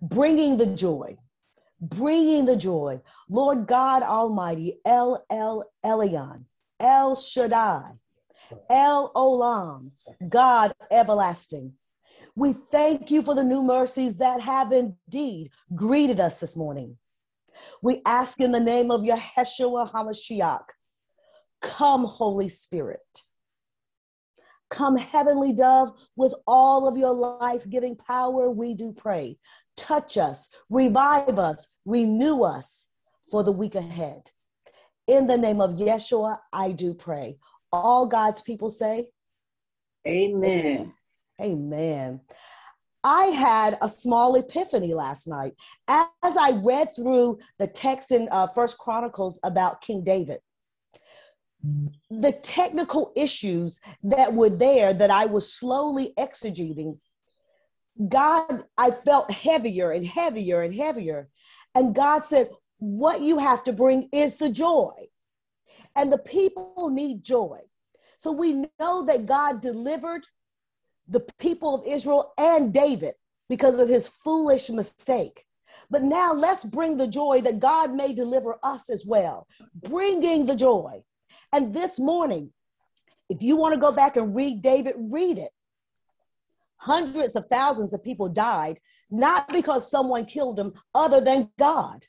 bringing the joy, bringing the joy. Lord God Almighty, El El Elyon, El Shaddai, El Olam, God everlasting. We thank you for the new mercies that have indeed greeted us this morning. We ask in the name of Yeshua HaMashiach, come, Holy Spirit. Come, heavenly dove, with all of your life giving power, we do pray. Touch us, revive us, renew us for the week ahead. In the name of Yeshua, I do pray. All God's people say, Amen. Amen. I had a small epiphany last night as I read through the text in uh, First Chronicles about King David. The technical issues that were there that I was slowly exegeting, God, I felt heavier and heavier and heavier. And God said, What you have to bring is the joy. And the people need joy. So we know that God delivered the people of Israel and David because of his foolish mistake. But now let's bring the joy that God may deliver us as well, bringing the joy. And this morning, if you want to go back and read David, read it. Hundreds of thousands of people died, not because someone killed them, other than God.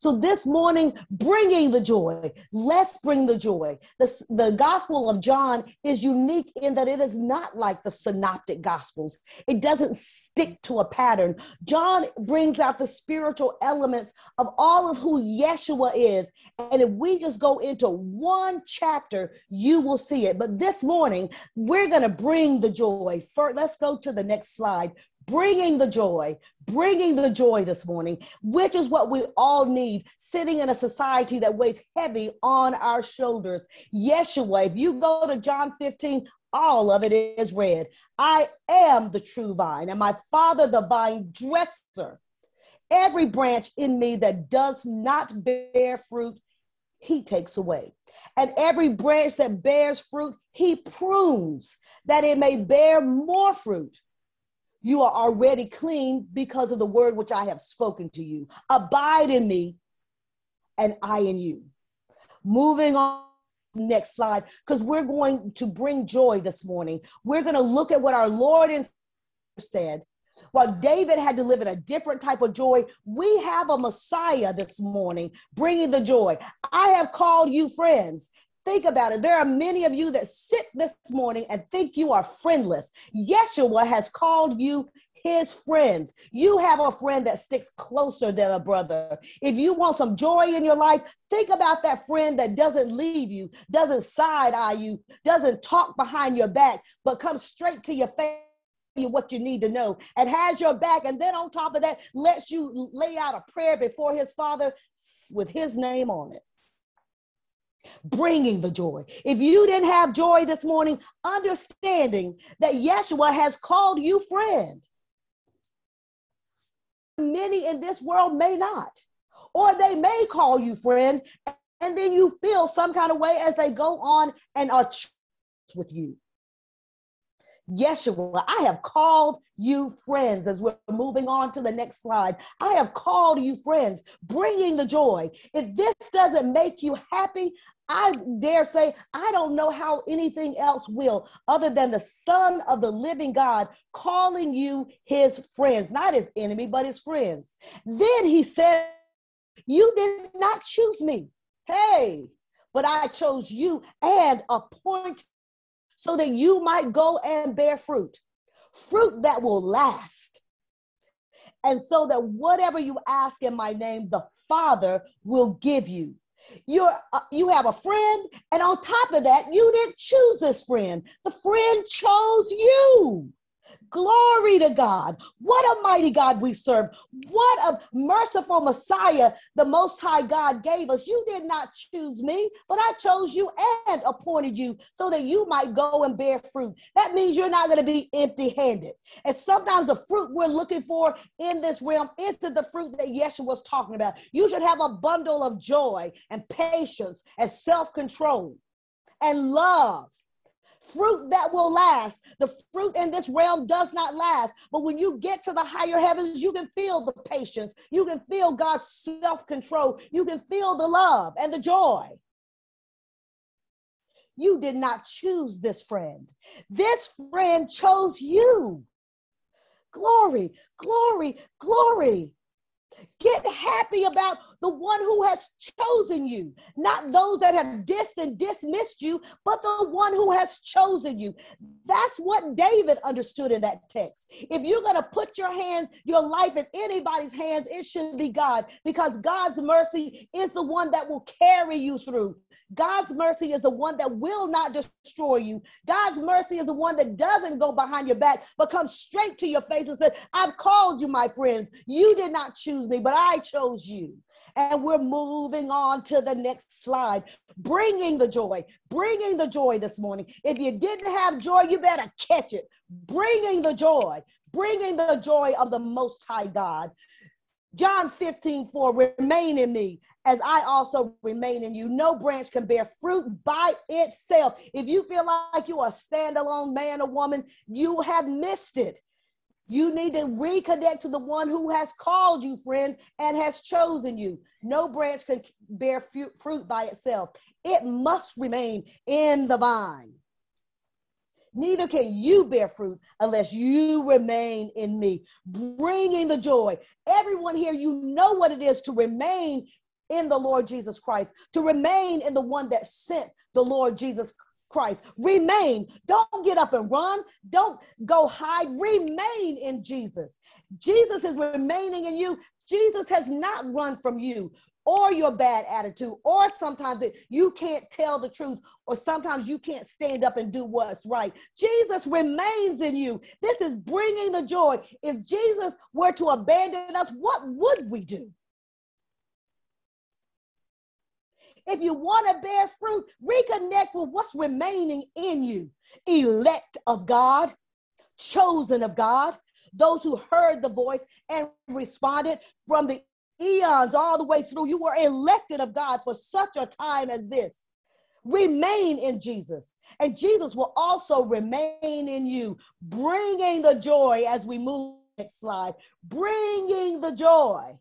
So this morning, bringing the joy, let's bring the joy. The, the Gospel of John is unique in that it is not like the synoptic Gospels, it doesn't stick to a pattern. John brings out the spiritual elements of all of who Yeshua is. And if we just go into one chapter, you will see it. But this morning, we're going to bring the joy. First, let's go to the next slide bringing the joy, bringing the joy this morning, which is what we all need sitting in a society that weighs heavy on our shoulders. Yeshua, if you go to John 15, all of it is red. I am the true vine, and my Father, the vine dresser. Every branch in me that does not bear fruit, he takes away. And every branch that bears fruit, he prunes that it may bear more fruit. You are already clean because of the word which I have spoken to you. Abide in me, and I in you. Moving on next slide because we're going to bring joy this morning. We're going to look at what our Lord said. While David had to live in a different type of joy, we have a Messiah this morning bringing the joy. I have called you friends. Think about it. There are many of you that sit this morning and think you are friendless. Yeshua has called you his friends. You have a friend that sticks closer than a brother. If you want some joy in your life, think about that friend that doesn't leave you, doesn't side eye you, doesn't talk behind your back, but comes straight to your face you what you need to know and has your back and then on top of that lets you lay out a prayer before his father with his name on it bringing the joy. If you didn't have joy this morning, understanding that Yeshua has called you friend. Many in this world may not, or they may call you friend, and then you feel some kind of way as they go on and are with you. Yeshua, I have called you friends as we're moving on to the next slide. I have called you friends, bringing the joy. If this doesn't make you happy, I dare say, I don't know how anything else will, other than the Son of the living God calling you his friends, not his enemy, but his friends. Then he said, You did not choose me. Hey, but I chose you and appointed so that you might go and bear fruit, fruit that will last. And so that whatever you ask in my name, the Father will give you. You're uh, you have a friend, and on top of that, you didn't choose this friend. The friend chose you. Glory to God. What a mighty God we serve. What a merciful Messiah the Most High God gave us. You did not choose me, but I chose you and appointed you so that you might go and bear fruit. That means you're not going to be empty handed. And sometimes the fruit we're looking for in this realm isn't the fruit that Yeshua was talking about. You should have a bundle of joy and patience and self control and love fruit that will last. The fruit in this realm does not last. But when you get to the higher heavens, you can feel the patience. You can feel God's self control. You can feel the love and the joy. You did not choose this friend. This friend chose you. Glory, glory, glory. Get happy about the one who has chosen you, not those that have dissed and dismissed you, but the one who has chosen you. That's what David understood in that text. If you're going to put your hand, your life in anybody's hands, it should be God because God's mercy is the one that will carry you through. God's mercy is the one that will not destroy you. God's mercy is the one that doesn't go behind your back, but comes straight to your face and said, I've called you, my friends. You did not choose me, but I chose you. And we're moving on to the next slide, bringing the joy, bringing the joy this morning. If you didn't have joy, you better catch it. Bringing the joy, bringing the joy of the Most High God. John 15, 4, remain in me as I also remain in you. No branch can bear fruit by itself. If you feel like you are a standalone man or woman, you have missed it. You need to reconnect to the one who has called you, friend, and has chosen you. No branch can bear fruit by itself, it must remain in the vine. Neither can you bear fruit unless you remain in me, bringing the joy. Everyone here, you know what it is to remain in the Lord Jesus Christ, to remain in the one that sent the Lord Jesus Christ. Remain. Don't get up and run. Don't go hide. Remain in Jesus. Jesus is remaining in you. Jesus has not run from you or your bad attitude, or sometimes that you can't tell the truth, or sometimes you can't stand up and do what's right. Jesus remains in you. This is bringing the joy. If Jesus were to abandon us, what would we do? If you want to bear fruit, reconnect with what's remaining in you. Elect of God, chosen of God, those who heard the voice and responded from the eons all the way through. You were elected of God for such a time as this. Remain in Jesus, and Jesus will also remain in you, bringing the joy as we move. Next slide, bringing the joy.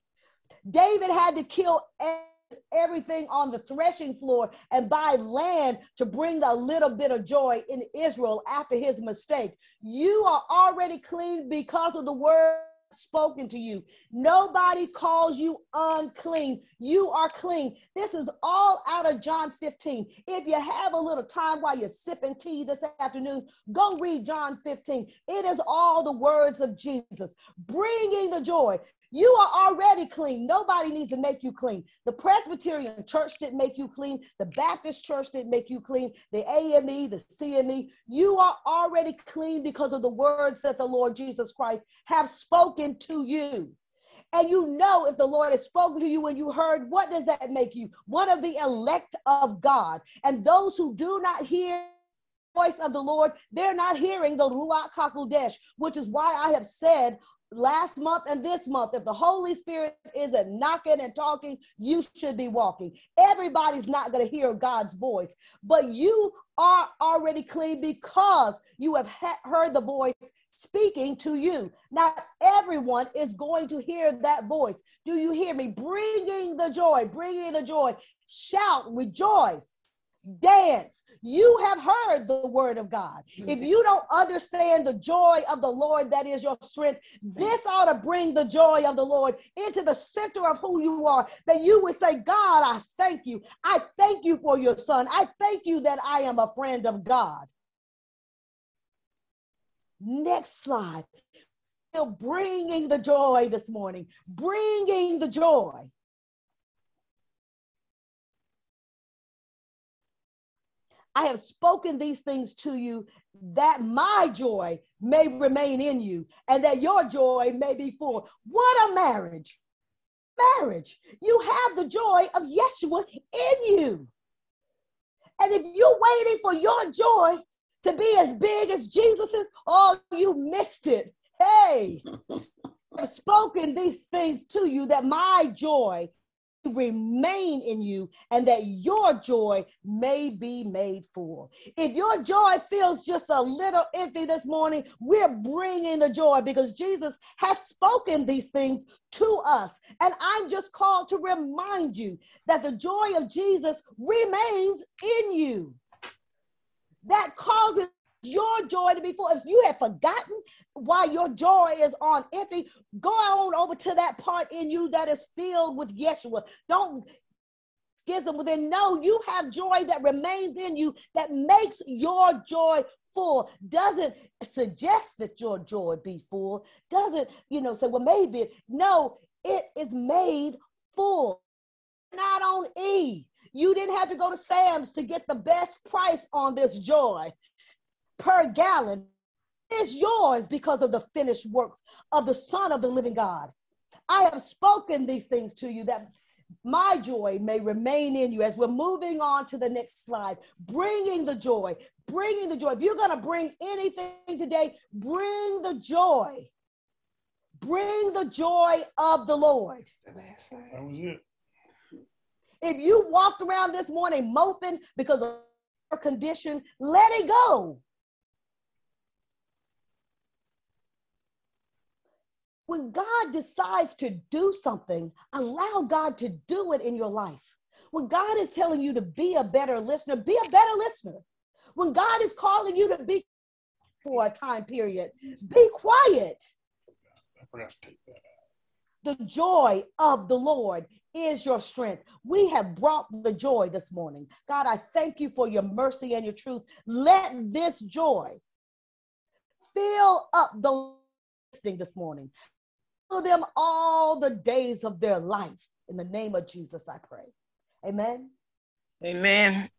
David had to kill everything on the threshing floor and buy land to bring a little bit of joy in Israel after his mistake. You are already clean because of the word spoken to you. Nobody calls you unclean. You are clean. This is all out of John 15. If you have a little time while you're sipping tea this afternoon, go read John 15. It is all the words of Jesus, bringing the joy. You are already clean. Nobody needs to make you clean. The Presbyterian church didn't make you clean. The Baptist church didn't make you clean. The AME, the CME, you are already clean because of the words that the Lord Jesus Christ have spoken to you. And you know if the Lord has spoken to you when you heard, what does that make you? One of the elect of God. And those who do not hear the voice of the Lord, they're not hearing the Ruach HaKodesh, which is why I have said last month and this month, if the Holy Spirit isn't knocking and talking, you should be walking. Everybody's not going to hear God's voice, but you are already clean because you have ha- heard the voice speaking to you. Not everyone is going to hear that voice. Do you hear me? Bringing the joy, bringing the joy. Shout, rejoice dance. You have heard the word of God. Mm-hmm. If you don't understand the joy of the Lord that is your strength, this ought to bring the joy of the Lord into the center of who you are. That you would say, God, I thank you. I thank you for your son. I thank you that I am a friend of God. Next slide. Still bringing the joy this morning, bringing the joy. I have spoken these things to you that my joy may remain in you and that your joy may be full. What a marriage! Marriage. You have the joy of Yeshua in you. And if you're waiting for your joy to be as big as Jesus's, oh, you missed it. Hey, I've spoken these things to you that my joy remain in you and that your joy may be made full. If your joy feels just a little empty this morning, we're bringing the joy because Jesus has spoken these things to us. And I'm just called to remind you that the joy of Jesus remains in you. That causes your joy to be full. If you have forgotten why your joy is on empty, go on over to that part in you that is filled with Yeshua. Don't schism within. No, you have joy that remains in you that makes your joy full. Doesn't suggest that your joy be full. Doesn't, you know, say, well, maybe. No, it is made full. Not on E. You didn't have to go to Sam's to get the best price on this joy per gallon is yours because of the finished works of the Son of the living God. I have spoken these things to you that my joy may remain in you as we're moving on to the next slide. Bringing the joy, bringing the joy. If you're going to bring anything today, bring the joy. Bring the joy of the Lord. That was it. If you walked around this morning moping because of your condition, let it go. When God decides to do something, allow God to do it in your life. When God is telling you to be a better listener, be a better listener. When God is calling you to be for a time period, be quiet. The joy of the Lord is your strength. We have brought the joy this morning. God, I thank you for your mercy and your truth. Let this joy fill up the listening this morning them all the days of their life. In the name of Jesus, I pray. Amen. Amen.